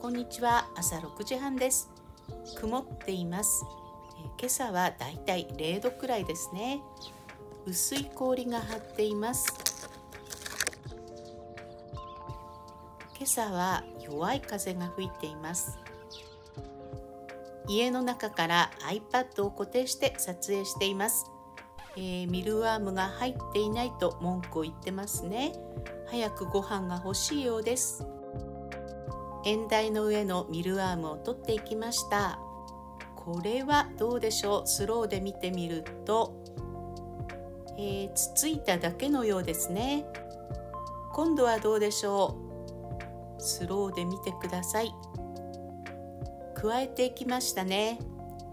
こんにちは。朝6時半です。曇っています。え今朝はだいたい0度くらいですね。薄い氷が張っています。今朝は弱い風が吹いています。家の中から iPad を固定して撮影しています、えー、ミルワームが入っていないと文句を言ってますね。早くご飯が欲しいようです。円台の上のミルアームを取っていきました。これはどうでしょう？スローで見てみると、えー、つついただけのようですね。今度はどうでしょう？スローで見てください。加えていきましたね、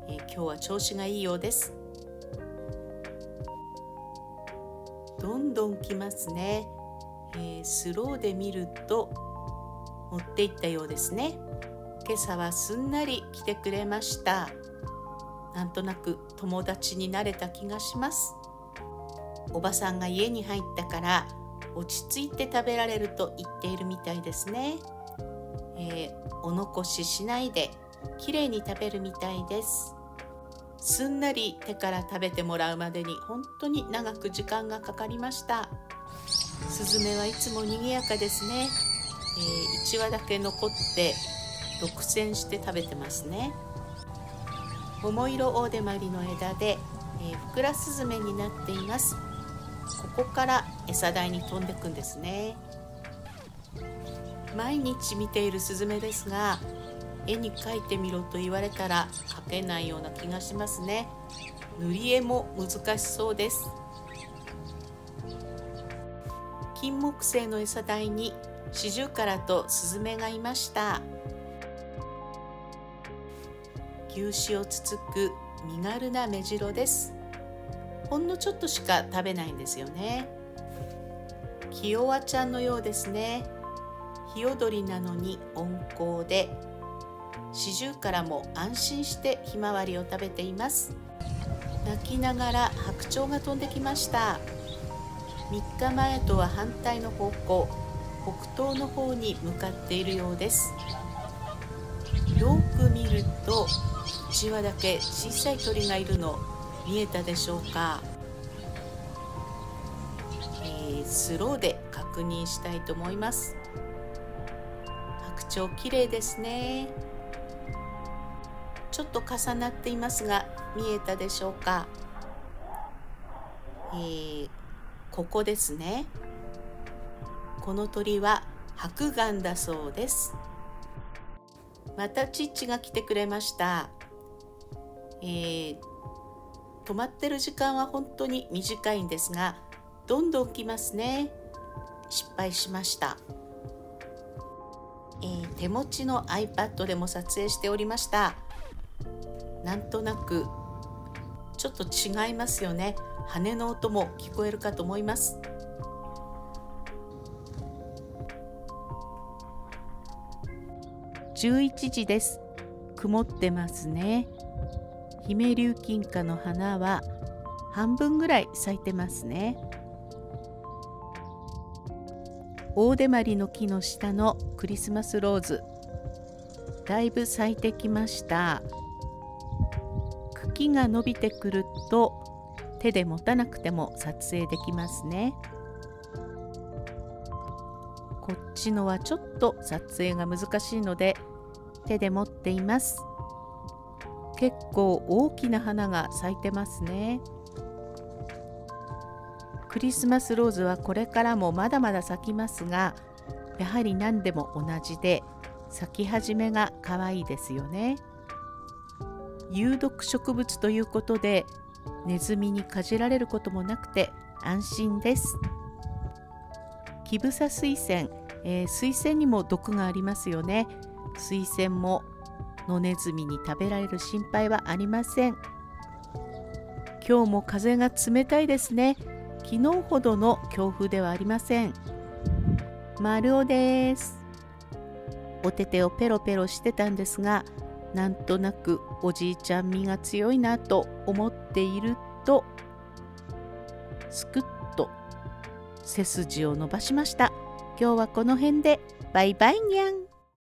えー、今日は調子がいいようです。どんどんきますね、えー、スローで見ると持っていったようですね。今朝はすんなり来てくれました。なんとなく友達になれた気がします。おばさんが家に入ったから落ち着いて食べられると言っているみたいですね、えー、お残ししないできれいに食べるみたいです。すんなり手から食べてもらうまでに本当に長く時間がかかりました。スズメはいつも賑やかですね。えー、1羽だけ残って独占して食べてますね。桃色大手まりの枝で、えー、ふくらスズメになっています。ここから餌台に飛んでくんですね。毎日見ているスズメですが絵に描いてみろと言われたら描けないような気がしますね。塗り絵も難しそうです。金木犀の餌台にシジュウカラとスズメがいました。牛脂をつつく身軽なメジロです。ほんのちょっとしか食べないんですよね。キヨワちゃんのようですね。ヒヨドリなのに温厚で。シジュウカラも安心してひまわりを食べています。泣きながら白鳥が飛んできました。3日前とは反対の方向。北東の方に向かっているようです。よく見ると1羽だけ小さい鳥がいるの見えたでしょうか、えー、スローで確認したいと思います。白鳥綺麗ですね。ちょっと重なっていますが見えたでしょうか、えー、ここですね。この鳥は白眼だそうです。またチッチが来てくれました、えー、止まってる時間は本当に短いんですがどんどん来ますね。失敗しました、えー、手持ちの iPad でも撮影しておりました。なんとなくちょっと違いますよね。羽の音も聞こえるかと思います。11時です。曇ってますね。姫竜金貨の花は半分ぐらい咲いてますね。大手まりの木の下のクリスマスローズ。だいぶ咲いてきました。茎が伸びてくると手で持たなくても撮影できますね。こっちのはちょっと撮影が難しいので手で持っています。結構大きな花が咲いてますね。クリスマスローズはこれからもまだまだ咲きますがやはり何でも同じで咲き始めが可愛いですよね。有毒植物ということでネズミにかじられることもなくて安心です。キブサ水仙、えー、水仙にも毒がありますよね。水仙も野ネズミに食べられる心配はありません。今日も風が冷たいですね。昨日ほどの強風ではありません。丸尾です。おててをペロペロしてたんですがなんとなくおじいちゃん身が強いなと思っているとすくっと背筋を伸ばしました。今日はこの辺でバイバイにゃん